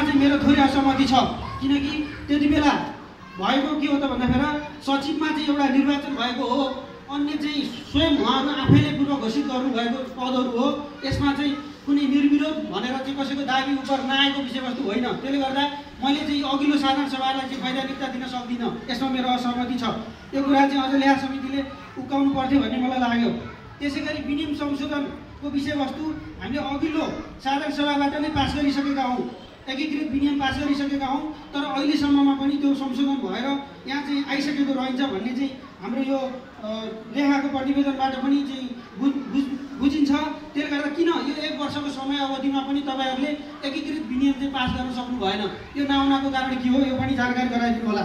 यसमा चाहिँ मेरो थोरै असहमति छ। किनकि त्यति बेला भएको के हो त भन्दाखेरि सचिवमा चाहिँ एउटा निर्वाचन भएको हो अन्य चाहिँ स्वयं उहाँहरू आफैले पूर्व घोषित गर्नुभएको पदहरू हो। यसमा चाहिँ कुनै निर्विरोध भनेर चाहिँ कसैको दाबी उप नआएको विषयवस्तु होइन। त्यसले गर्दा मैले चाहिँ अघिल्लो साधारण सभालाई चाहिँ वैधानिकता दिन सक्दिनँ। यसमा मेरो असहमति छ। यो कुरा चाहिँ अझ ल्याहा समितिले उकाउनु पर्थ्यो भन्ने मलाई लाग्यो। त्यसै गरी विनियम संशोधनको विषयवस्तु हामीले अघिल्लो साधारण सभाबाट नै पास गरिसकेका हौँ। एकीकृत विनियम पास गरिसकेका हौँ तर अहिलेसम्ममा पनि त्यो संशोधन भएर यहाँ चाहिँ आइसकेको रहन्छ भन्ने चाहिँ हाम्रो यो लेखाको प्रतिवेदनबाट पनि चाहिँ बुझ बुझ बुझिन्छ। त्यसले गर्दा किन यो एक वर्षको समय अवधिमा पनि तपाईँहरूले एकीकृत विनियम चाहिँ पास गर्न सक्नु भएन? यो नहुनाको कारण के हो? यो पनि जानकारी गराइदिनु होला।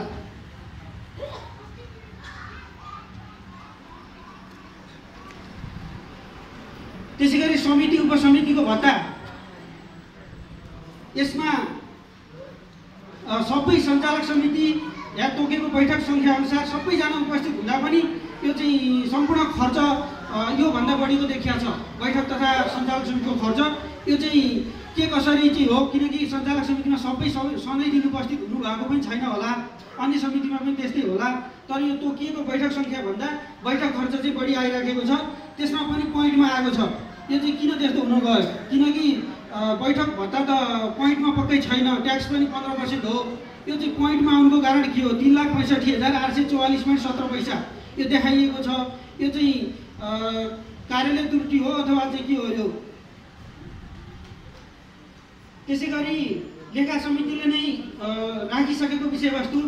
त्यसै गरी समिति उपसमितिको भत्ता यसमा सबै सञ्चालक समिति या तोकेको बैठक सङ्ख्या अनुसार सबैजना उपस्थित हुँदा पनि यो चाहिँ सम्पूर्ण खर्च योभन्दा बढीको देखिया छ। बैठक तथा सञ्चालक समितिको खर्च यो चाहिँ के कसरी चाहिँ हो किनकि सञ्चालक समितिमा सबै सबै सँगै दिन उपस्थित हुनुभएको पनि छैन होला। अन्य समितिमा पनि त्यस्तै होला। तर यो तोकिएको बैठक सङ्ख्याभन्दा बैठक खर्च चाहिँ बढी आइराखेको छ। त्यसमा पनि पोइन्टमा आएको छ। यो चाहिँ किन त्यस्तो हुन गयो किनकि बैठक भत्ता त पोइन्टमा पक्कै छैन। ट्याक्स पनि पन्ध्र पर्सेन्ट हो। यो चाहिँ पोइन्टमा आउनुको कारण के हो? तिन लाख पैँसठी हजार आठ सय चौवालिस पोइन्ट सत्र पैसा। यो देखाइएको छ। यो चाहिँ कार्यालय त्रुटि हो अथवा चाहिँ के हो यो? त्यसै गरी लेखा समितिले नै राखिसकेको विषयवस्तु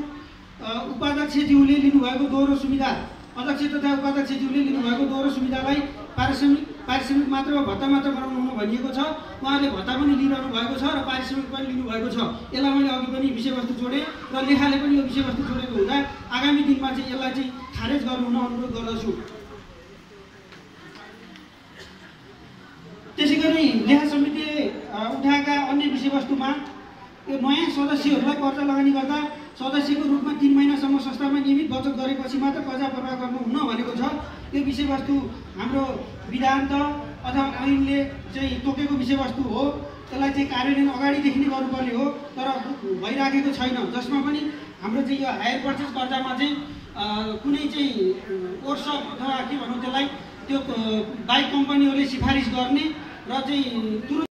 उपाध्यक्षज्यूले लिनुभएको दोहोरो सुविधा अध्यक्ष तथा उपाध्यक्षज्यूले लिनुभएको दोहोरो सुविधालाई पारिश्रमिक पारिश्रमिक मात्र भत्ता मात्र गराउनु हुन भनिएको छ। उहाँले भत्ता पनि लिइरहनु भएको छ र पारिश्रमिक पनि लिनुभएको छ। यसलाई मैले अघि पनि विषयवस्तु जोडेँ र लेखाले पनि यो विषयवस्तु जोडेको हुँदा आगामी दिनमा चाहिँ यसलाई चाहिँ खारेज गर्नु हुन अनुरोध गर्दछु। त्यसै गरी लेखा समितिले उठाएका अन्य विषयवस्तुमा यो नयाँ सदस्यहरूलाई कर्जा लगानी गर्दा सदस्यको रूपमा तिन महिनासम्म संस्थामा नियमित बचत गरेपछि मात्र कर्जा प्रवाह गर्नु हुन भनेको छ। यो विषयवस्तु हाम्रो विधान त अथवा ऐनले चाहिँ तोकेको विषयवस्तु हो त्यसलाई चाहिँ कार्यान्वयन अगाडिदेखि नै गर्नुपर्ने हो तर भइराखेको छैन। जसमा पनि हाम्रो चाहिँ यो हायर पर्चेस कर्जामा चाहिँ कुनै चाहिँ वर्कसप अथवा के भनौँ त्यसलाई त्यो बाइक कम्पनीहरूले सिफारिस गर्ने र चाहिँ तुरन्त